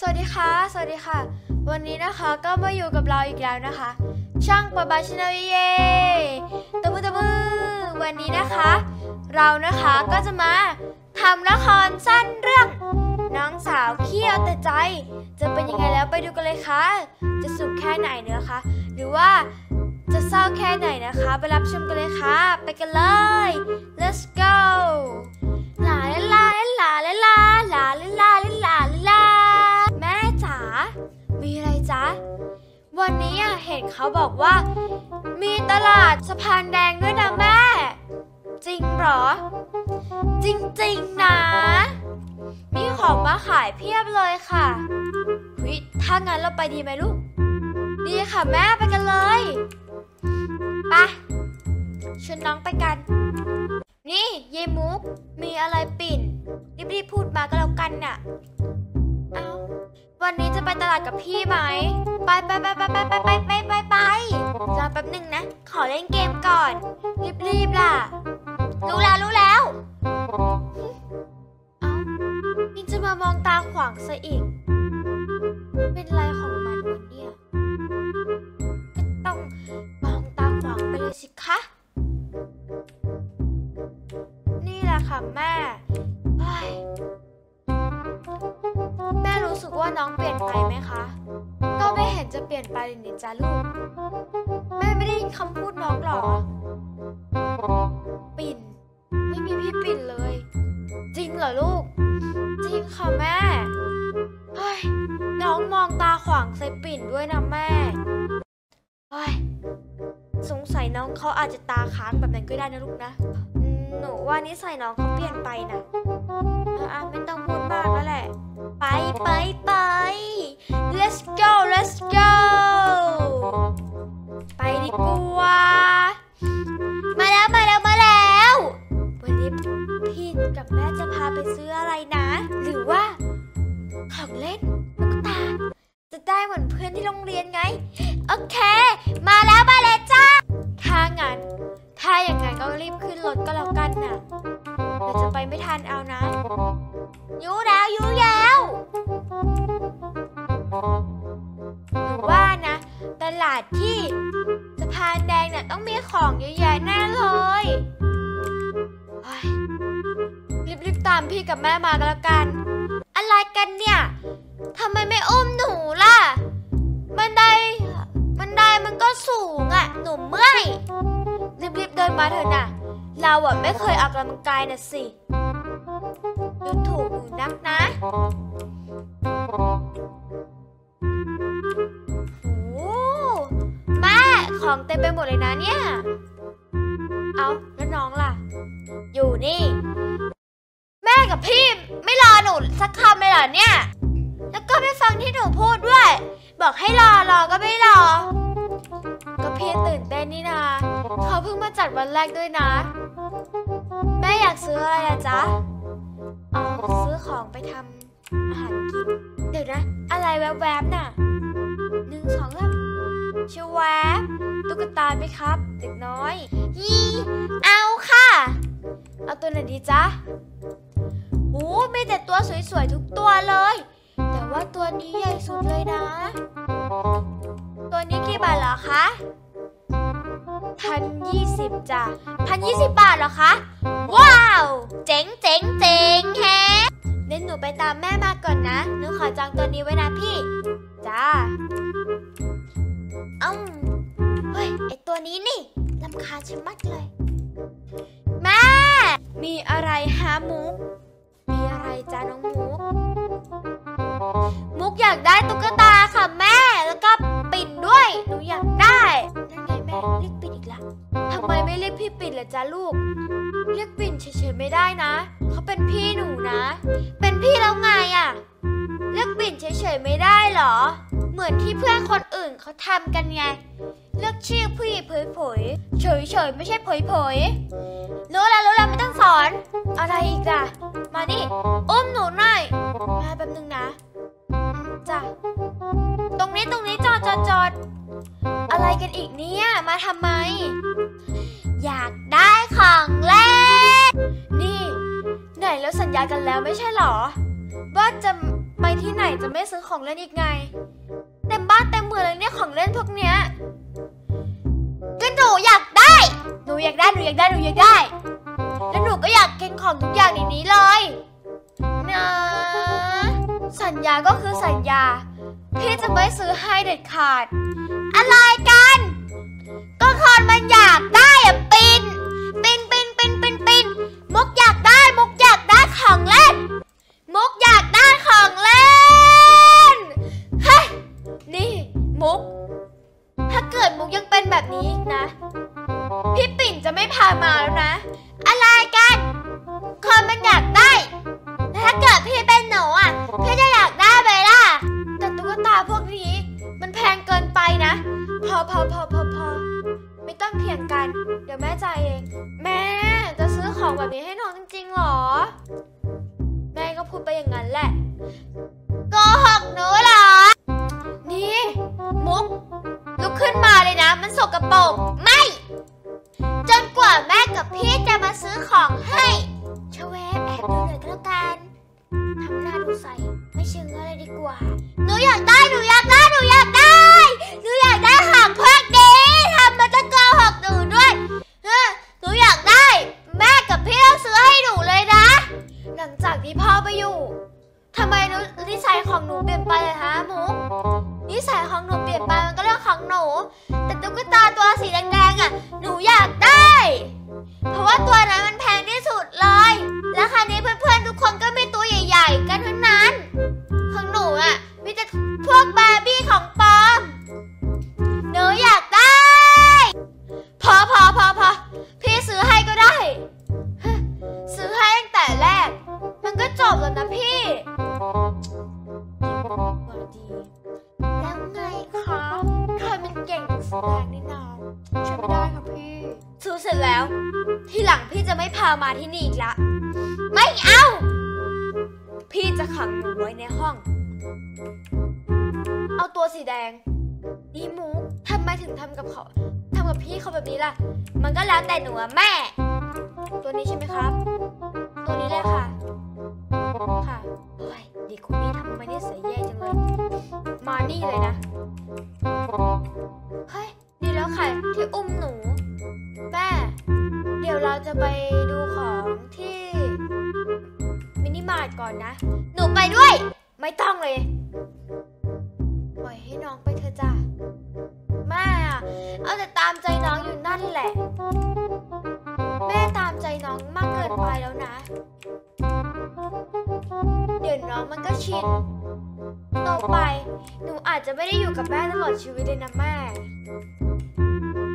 สวัสดีค่ะ สวัสดีค่ะ วันนี้นะคะก็มาอยู่กับเราอีกแล้วนะคะ ช่างประบาชนาวิเยตะมือตะมือวันนี้นะคะ เรานะคะก็จะมาทำละครสั้นเรื่องน้องสาวเขี้ยวแต่ใจ จะเป็นยังไงแล้วไปดูกันเลยค่ะ จะสุขแค่ไหนเนื้อคะ หรือว่าจะเศร้าแค่ไหนนะคะ ไปรับชมกันเลยค่ะ ไปกันเลย let's go ลาลาลาลาลาลาลา มีอะไรจ๊ะ วันนี้อะเห็นเขาบอกว่า มีตลาดสะพานแดงด้วยนะแม่ จริงหรอ จริงๆนะ มีของมาขายเพียบเลยค่ะวิถ้างั้นเราไปดีไหมลูก ดีค่ะแม่ไปกันเลยไปชวนน้องไปกัน นี่ยายมุก มีอะไรปิ่น รีบๆพูดมาก็แล้วกันน่ะ เอา วันนี้จะไปตลาดกับพี่ไหม ไปไปไปไปไปไปไปไปไปไปรอแป๊บหนึ่งนะ ขอเล่นเกมก่อน รีบๆล่ะ รู้แล้วรู้แล้ว เอานี่จะมามองตาขวางซะอีก เป็นไร จะเปลี่ยนไปเลยนี่จ้าลูก แม่ไม่ได้ยินคำพูดน้องหรอ ปิ่น ไม่มีพี่ปิ่นเลย จริงเหรอลูก จริงค่ะแม่เฮ้ยน้องมองตาขวางใส่ปิ่นด้วยนะแม่เฮ้ยสงสัยน้องเขาอาจจะตาค้างแบบนั้นก็ได้นะลูกนะ หนูว่านิสัยน้องเขาเปลี่ยนไปนะอะไม่ต้องพูดมากแล้วแหละ ไปไปไป let's go let's go ไปดีกว่า มาแล้วมาแล้วมาแล้ว วันนี้พี่กับแม่จะพาไปซื้ออะไรนะ หรือว่า ของเล่นตุ๊กตา จะได้เหมือนเพื่อนที่โรงเรียนไง โอเค มาแล้วมาแล้วจ้าถ้างั้นถ้าอย่างงั้นก็รีบขึ้นรถก็แล้วกันน่ะเดี๋ยวจะไปไม่ทันเอานะยูแล้ ว่านะ ตลาดที่สะพานแดงเนี่ยต้องมีของเยอะแยะแน่เลยรีบๆตามพี่กับแม่มาก็แล้วกัน อะไรกันเนี่ยทำไมไม่อุ้มหนูล่ะบันไดบันไดมันก็สูงอะ่ะ หนูเมื่อยรีบๆเดินมาเถอะนะเราอะไม่เคยออกกำลังกายน่ะสิดูถูกหนูนักนะ ของเต็มไปหมดเลยนะเนี่ย เอาแล้วน้องล่ะ อยู่นี่ แม่กับพี่ไม่รอหนูสักคำเลยเหรอเนี่ย แล้วก็ไม่ฟังที่หนูพูดด้วย บอกให้รอรอก็ไม่รอ ก็พี่ตื่นเต้นนี่นา เขาเพิ่งมาจัดวันแรกด้วยนะ แม่อยากซื้ออะไรอะจ๊ะอ๋อซื้อของไปทำอาหารกิน เดี๋ยวนะ อะไรแวบๆน่ะหนึ่งสองสามชิวแวบ ตุ๊กตาไหมครับ เด็กน้อยยีเอาค่ะ เอาตัวไหนดีจ๊ะโอ้มีแต่ตัวสวยๆทุกตัวเลย แต่ว่าตัวนี้ใหญ่สุดเลยนะ ตัวนี้กี่บาทเหรอคะพันยี่สิบจ้ะพันยี่สิบบาทเหรอคะ ว้าว เจ๋งเจ๋งเจ๋งแฮะเดี๋ยวหนูไปตามแม่มาก่อนนะ หนูขอจองตัวนี้ไว้นะพี่ จ้า เอ้า ยไอตัวนี้นี่ลำคาชะมัดเลย แม่ มีอะไรฮะมุก มีอะไรจ้าน้องมุก มุกอยากได้ตุ๊กตาค่ะแม่ แล้วก็ปิ่นด้วย หนูอยากได้ นั่นไงแม่เรียกปิ่นอีกล้วทำไมไม่เรียกพี่ปิ่นล่ะจ๊ะลูก เรียกปิ่นเฉยๆไม่ได้นะ เขาเป็นพี่หนูนะ เป็นพี่แล้วไงอะเรียกปิ่นเฉยๆไม่ได้เหรอ เหมือนที่เพื่อนคนอื่นเขาทำกันไง เลือกชื่อพี่เผยๆเฉยๆไม่ใช่เผยๆรู้แล้วรู้แล้วไม่ต้องสอน อะไรอีกล่ะ มานี่อุ้มหนูหน่อย มาแป๊บนึงนะจ้ะตรงนี้ตรงนี้จอดจอดจอดอะไรกันอีกเนี่ย มาทำไม อยากได้ของเล่น นี่ ไหนแล้วสัญญากันแล้วไม่ใช่หรอ ว่าจะไปที่ไหนจะไม่ซื้อของเล่นอีกไง เต็มบ้านเต็มเมืองเลยเนี่ยของเล่นพวกเนี้ย นูอยากได้ หนูอยากได้ หนูอยากได้ หนูอยากได้ แล้วหนูก็อยากกินของทุกอย่างในนี้เลยนะสัญญาก็คือสัญญาพี่จะไม่ซื้อให้เด็ดขาด อะไรกัน ก็คนมันอยากได้อะปินปินปินปินปินปินมุกอยากได้มุก มุก ลุกขึ้นมาเลยนะ มันสกปรกไม่ จนกว่าแม่กับพี่จะมาซื้อของให้ชเวฟแอบดูหน่อยก็แล้วกันทำหน้าดูใสไม่เชื่อ เอาตัวสีแดงนี่มุกทำไมถึงทำกับเขาทำกับพี่เขาแบบนี้ล่ะ มันก็แล้วแต่หนูอะแม่ ตัวนี้ใช่ไหมครับ ตัวนี้เลยค่ะ ค่ะโอ้ยเด็กคนนี้ทำไมได้เสียแย่จังเลย มานี่เลยนะ เฮ้ย ดีแล้วค่ะ ที่อุ้มหนู แม่ เดี๋ยวเราจะไปดูของที่มินิมาร์ทก่อนนะ หนูไปด้วย ไม่ต้องเลย จ้ะแม่อะเอาแต่ตามใจน้องอยู่นั่นแหละ แม่ตามใจน้องมากเกินไปแล้วนะ เดี๋ยวน้องมันก็ชินต่อไปหนูอาจจะไม่ได้อยู่กับแม่ตลอดชีวิตเลยนะแม่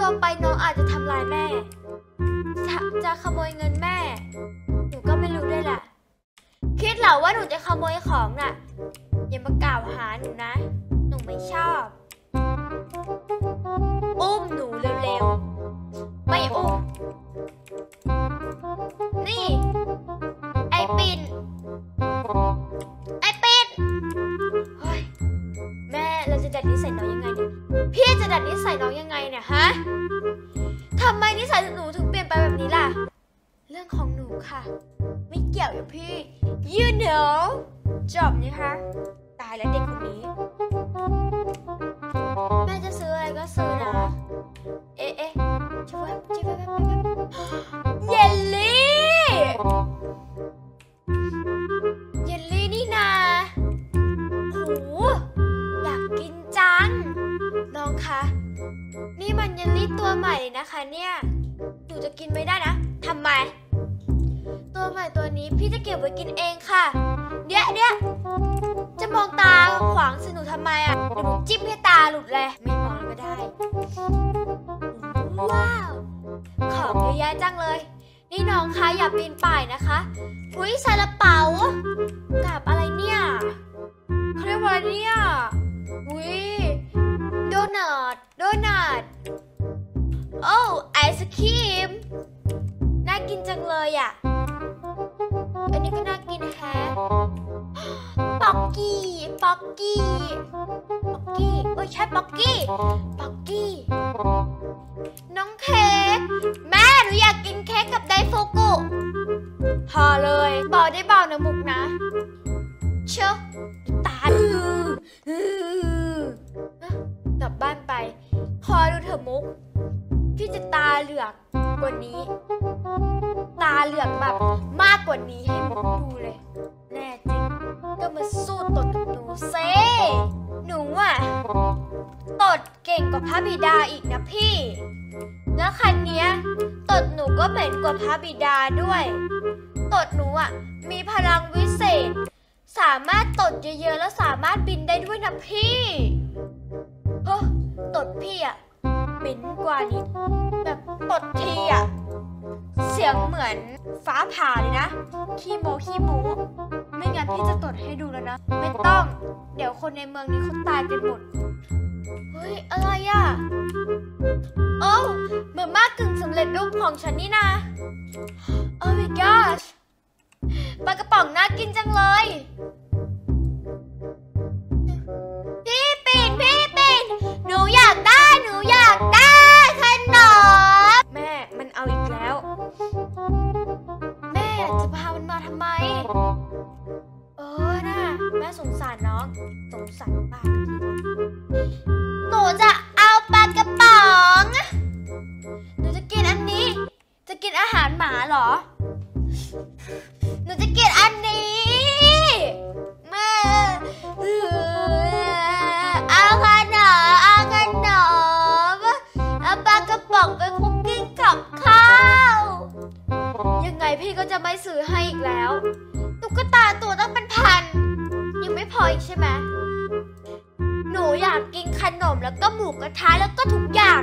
ต่อไปน้องอาจจะทำร้ายแม่จะจะขโมยเงินแม่ หนูก็ไม่รู้ด้วยแหละ คิดเหรอว่าหนูจะขโมยของน่ะ อย่ามากล่าวหาหนูนะ หนูไม่ชอบ อุ้มหนูเร็วๆ ไม่อุ้ม นี่ ไอปิน มันเยลลี่ตัวใหม่เลยนะคะเนี่ยหนูจะกินไม่ได้นะทำไม ตัวใหม่ตัวนี้พี่จะเก็บไว้กินเองค่ะ เดี๋ยวเดี๋ยวจะมองตาขวางสหนูทำไมอะเดี๋ยวหนูจิ้มให้ตาหลุดเลย ไม่มองแล้วก็ได้ ว้าว ของเยอะแยะจังเลย นี่น้องคะอย่าปีนป่ายนะคะอุ้ยซาลาเปากับอะไรเนี่ยเขาเรียกว่าอะไรเนี่ยอุ้ยโดนัท โดนัท โอ้ไอศครีม น่ากินจังเลยอะ อันนี้ก็น่ากินแฮะป๊อกกี้ ป๊อกกี้ ป๊อกกี้เอ้ยใช่ป๊อกกี้ ป๊อกกี้ น้องเค้ก แม่หนูอยากกินเค้กกับไดฟูกุ พอเลยบอกได้เบานะมุกนะ เชอะตาอืออืออะ กลับบ้านไปพอดูเถอะมุก พี่จะตาเหลือกกว่านี้ ตาเหลือกแบบมากกว่านี้ให้มุกดูเลย แน่จริง ก็มาสู้ตดกับหนูเซหนูอะตดเก่งกว่าพระบิดาอีกนะพี่ แล้วคันนี้ตดหนูก็เหม็นกว่าพระบิดาด้วย ตดหนูอะมีพลังวิเศษ สามารถตดเยอะๆ แล้วสามารถบินได้ด้วยนะพี่ เฮ้อตดพี่อะเหม็นกว่านี้แบบตดทีอะเสียงเหมือนฟ้าผ่าเลยนะ ขี้โมขี้หมู ไม่งั้นพี่จะตดให้ดูแล้วนะ ไม่ต้อง เดี๋ยวคนในเมืองนี้เขาตายกันหมด เฮ้ย อะไรอะโอ้เหมือนมากกึ่งสำเร็จรูปของฉันนี่นะ Oh my gosh ปลากระป๋องน่ากินจังเลย ได้ขนมแม่มันเอาอีกแล้ว แม่จะพามันมาทำไม เออน่ะแม่สงสารน้องสงสารป้าหนูจะเอาปลากระป๋องหนูจะกินอันนี้ จะกินอาหารหมาเหรอ หนูจะกินอันนี้ จะไม่ซื้อให้อีกแล้ว ตุ๊กตาตัวต้องเป็นพัน ยังไม่พออีกใช่ไหม หนูอยากกินขนมแล้วก็หมูกระทะแล้วก็ทุกอย่าง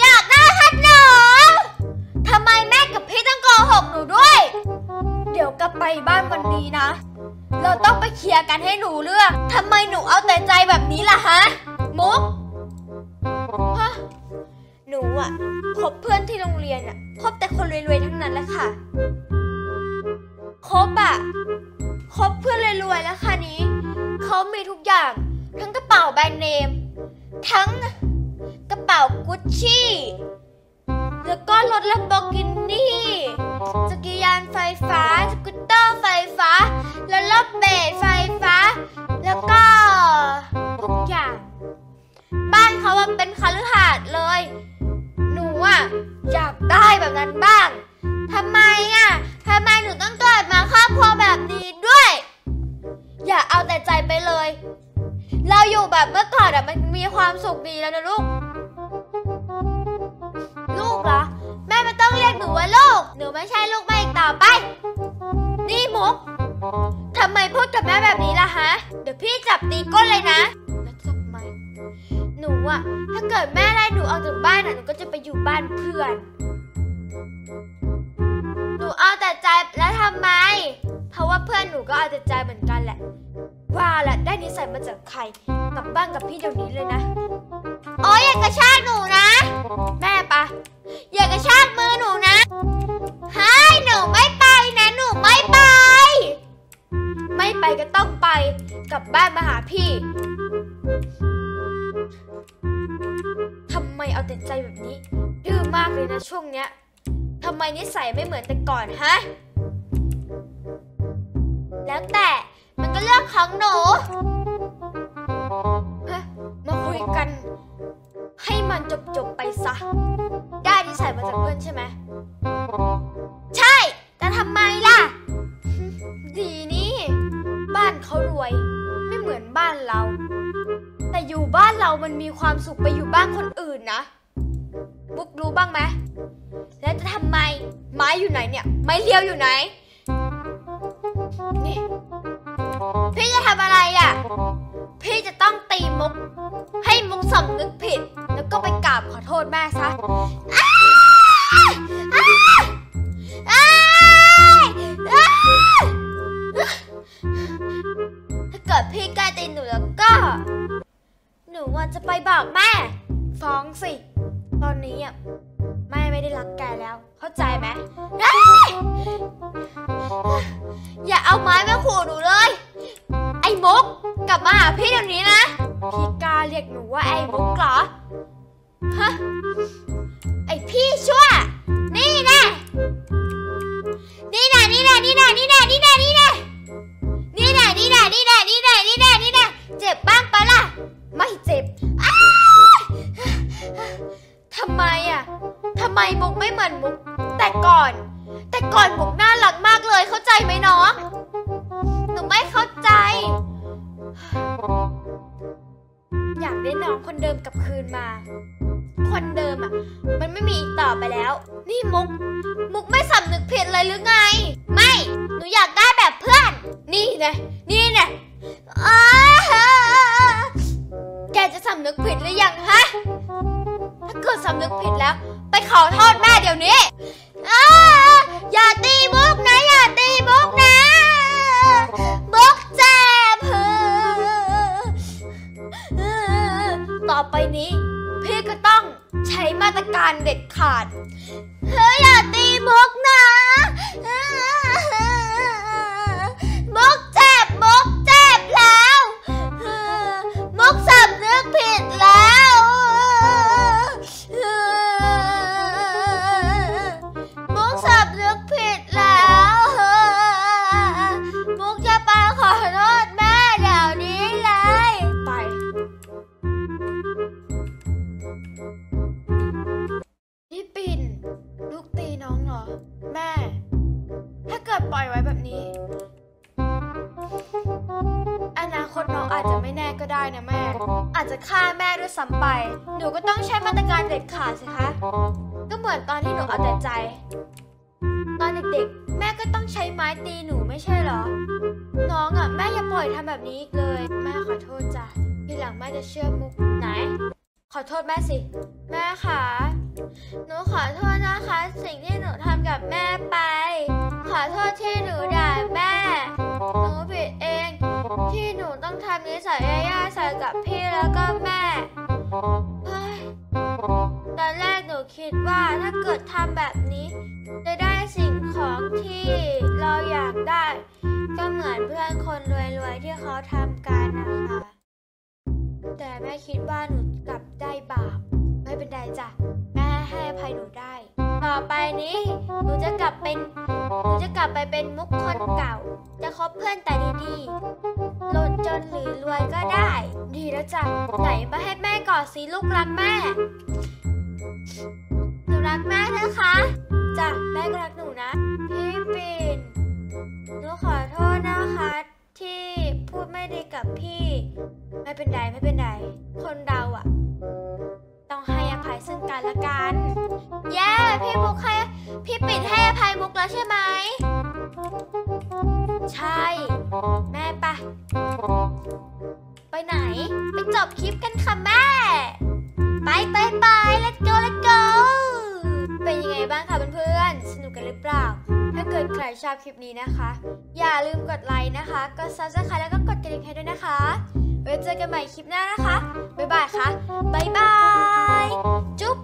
อยากได้ขนมทำไมแม่กับพี่ต้องโกหกหนูด้วย เดี๋ยวกลับไปบ้านวันนี้นะ เราต้องไปเคลียร์กันให้หนูเรื่องทำไมหนูเอาแต่ใจแบบนี้ล่ะฮะ มุกฮะหนูอะคบเพื่อนที่โรงเรียนอะคบแต่คนรวยๆทั้งนั้นแหละค่ะคบอะคบเพื่อนรวยๆแล้วค่ะนี้ เขามีทุกอย่าง ทั้งกระเป๋าแบรนด์เนม ทั้งกระเป๋ากุชชี่ แล้วก็รถลัมโบกินี่จักรยานไฟฟ้าสกูตเตอร์ไฟฟ้า แล้วรถเบสไฟฟ้า แล้วก็ทุกอย่าง บ้านเขาเป็นคฤหาสน์เลย หนูอะอยากได้แบบนั้นบ้างทำไมอะทำไมหนูต้องเกิดมาครอบครัวแบบนี้ด้วย อย่าเอาแต่ใจไปเลย เราอยู่แบบเมื่อก่อนอะมันมีความสุขดีแล้วนะลูก ลูกเหรอ แม่ไม่ต้องเรียกหนูว่าลูก หนูไม่ใช่ลูกแม่อีกต่อไป นี่มุกทำไมพูดกับแม่แบบนี้ล่ะฮะ เดี๋ยวพี่จับตีก้นเลยนะ แล้วทำไม หนูอะถ้าเกิดแม่ไล่หนูออกจากบ้านอะหนูก็จะไปอยู่บ้านเพื่อน หนูเอาแต่ใจแล้วทำไม เพราะว่าเพื่อนหนูก็เอาแต่ใจเหมือนกันแหละ ว่าแหละได้นิสัยมาจากใครกลับบ้านกับพี่เดี๋ยวนี้เลยนะ โอ้ยอย่ากระชากหนูนะ แม่ปะอย่ากระชากมือหนูนะให้หนูไม่ไปนะหนูไม่ไป ไม่ไปก็ต้องไปกลับบ้านมาหาพี่ทำไมเอาแต่ใจแบบนี้ดื้อมากเลยนะช่วงเนี้ยทำไมนิสัยไม่เหมือนแต่ก่อนฮะ แล้วแต่ มันก็เรื่องของหนูเฮ้ยมาคุยกัน ให้มันจบจบๆไปซะ ได้นิสัยมาจากเพื่อนใช่ไหม ใช่ แต่ทำไมล่ะ ดีนี่ บ้านเขารวย ไม่เหมือนบ้านเรา แต่อยู่บ้านเรามันมันมีความสุขไปอยู่บ้านคนอื่นนะมุกรู้บ้างไหม แล้วจะทำไม ไม้อยู่ไหนเนี่ย ไม้เรียวอยู่ไหนนี่ พี่จะทำอะไรอะ พี่จะต้องตีมุก ให้มุกสำนึกผิด แล้วก็ไปกราบขอโทษแม่ซะถ้าเกิดพี่กล้ตีหนูแล้วก็ หนูว่าจะไปบอกแม่ ฟ้องสิ ตอนนี้อะ ม่ไม่ได้รักแกแล้ว เข้าใจไหมอย่าเอาไม้มาขู่หนูเลย ไอ้มุก กลับมาหาพี่เดี๋ยวนี้นะ พี่กาเรียกหนูว่าไอ้มุกเหรอ ฮะ ไอ้พี่ชั่วนี่น่นี่แน่นี่แน่นี่แน่นี่แน่นี่แน่นี่แน่นี่แน่นี่แน่นี่แน่นี่แน่นี่แน่นี่แน่เจ็บบ้าง มุก มุกไม่สำนึกผิดเลยหรือไง ไม่ หนูอยากได้แบบเพื่อน นี่ไงนี่ไงอ้าแกจะสำนึกผิดหรือยังฮะ ถ้าเกิดสำนึกผิดแล้ว ไปขอโทษแม่เดี๋ยวนี้ออย่าตีมุกนะ อย่าตีมุกนะมุกเจ็บต่อไปนี้ พี่ก็ต้องใช้มาตรการเด็ดขาด Thế là tim hút nè ขาดสิคะ ก็เหมือนตอนที่หนูเอาแต่ใจ ตอนเด็กๆ แม่ก็ต้องใช้ไม้ตีหนูไม่ใช่เหรอ น้องอะ แม่อย่าปล่อยทำแบบนี้อีกเลย แม่ขอโทษจ้ะทีหลังแม่จะเชื่อมุกไหน ขอโทษแม่สิ แม่ค่ะ หนูขอโทษนะคะ สิ่งที่หนูทำกับแม่ไป ขอโทษที่หนูด่าแม่ หนูผิดเอง ที่หนูต้องทำนิสัยย่าๆใส่กับพี่แล้วก็แม่เฮ้ย ตอนแรกหนูคิดว่าถ้าเกิดทำแบบนี้ จะได้สิ่งของที่เราอยากได้ ก็เหมือนเพื่อนคนรวยๆที่เขาทำกันนะคะ แต่แม่คิดว่าหนูกลับได้บาปไม่เป็นไรจ้ะแม่ให้อภัยหนูได้ ต่อไปนี้หนูจะกลับเป็นหนูจะกลับไปเป็นมุกคนเก่า จะคบเพื่อนแต่ดีๆลดจนหรือรวยก็ได้ ดีแล้วจ้ะไหนมาให้แม่กอดสิลูกรักแม่หนูรักแม่นะคะจ้ะแม่ก็รักหนูนะพี่ปิ่นหนูขอโทษนะคะ ที่พูดไม่ดีกับพี่ ไม่เป็นไรไม่เป็นไรคนเราอะต้องให้อภัยซึ่งกันและกัน แย่พี่มุกให้พี่ปิดให้อภัยมุกแล้วใช่ไหม ใช่ แม่ปะไปไหน ไปจบคลิปกันค่ะแม่ ไปไปไป let's go let's go เป็นยังไงบ้างคะเพื่อนๆ สนุกกันหรือเปล่า เกิดใครชอบคลิปนี้นะคะ อย่าลืมกดไลค์นะคะ กด subscribe แล้วก็กดกระดิ่งให้ด้วยนะคะ ไว้เจอกันใหม่คลิปหน้านะคะ บ๊ายบายค่ะ บ๊ายบาย จุ๊บ